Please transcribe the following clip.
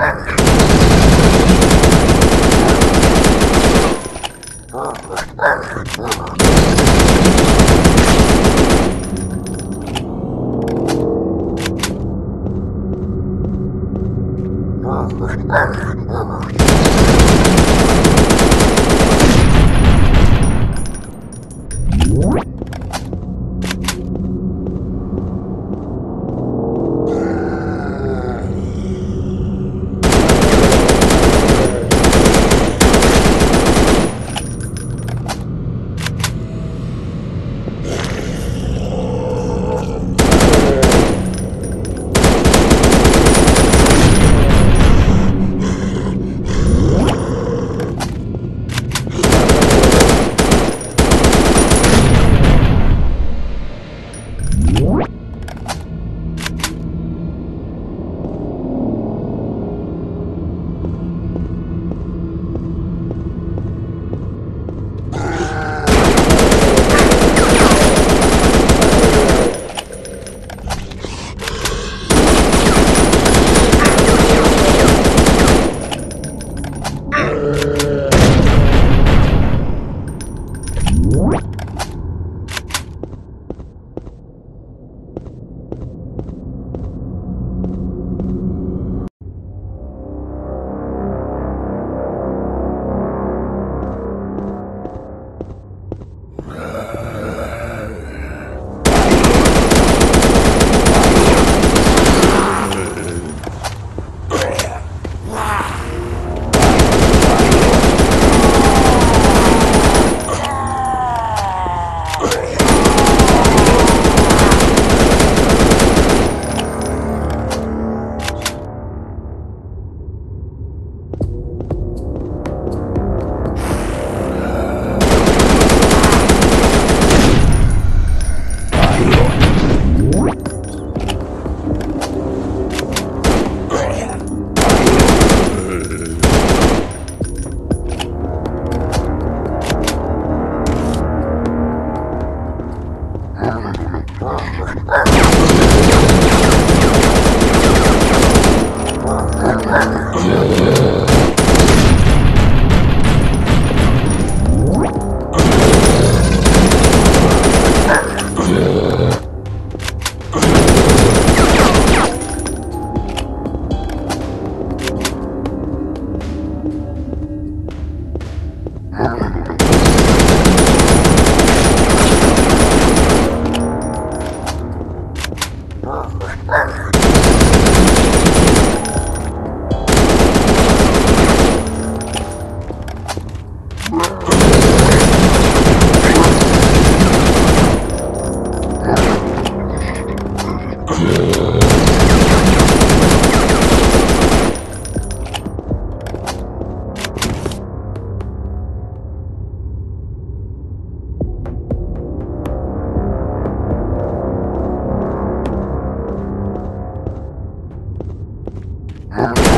Mark. Burn. Oh,